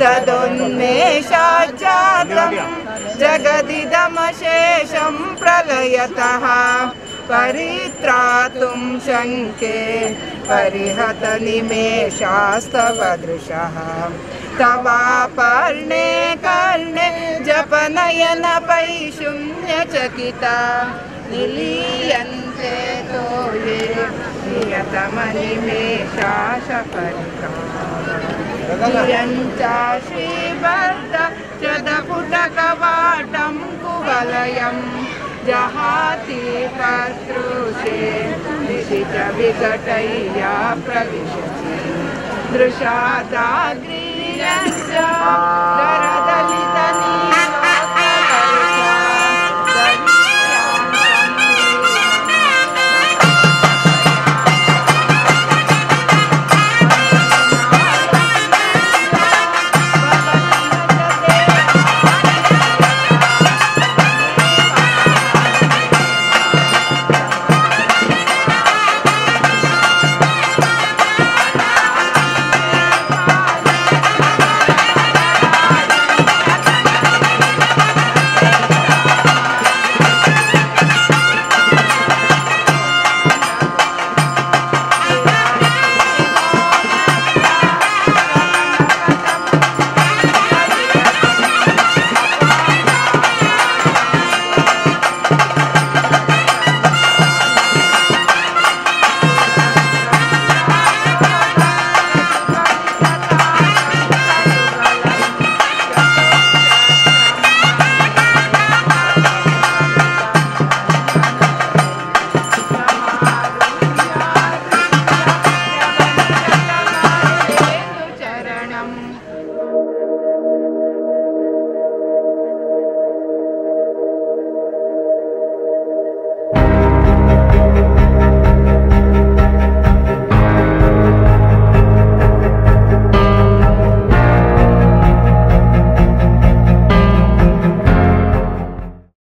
तदुन्मेषाज्जातं जगदिदमशेषं प्रलयतः परित्रातुं शङ्के परिहत निमेषास्तव दृशः तवापर्णे कर्णे जपनयनपैशुन्यचकिता निलीयन्ते तो ये नियतमनिमेषाशपरिका च श्रीबद्ध चदपुटकवाटं कुवलयं। जहाति पत्रुषे निशित विकटय्या प्रविशति। दृशादाग्रीयश्च दरद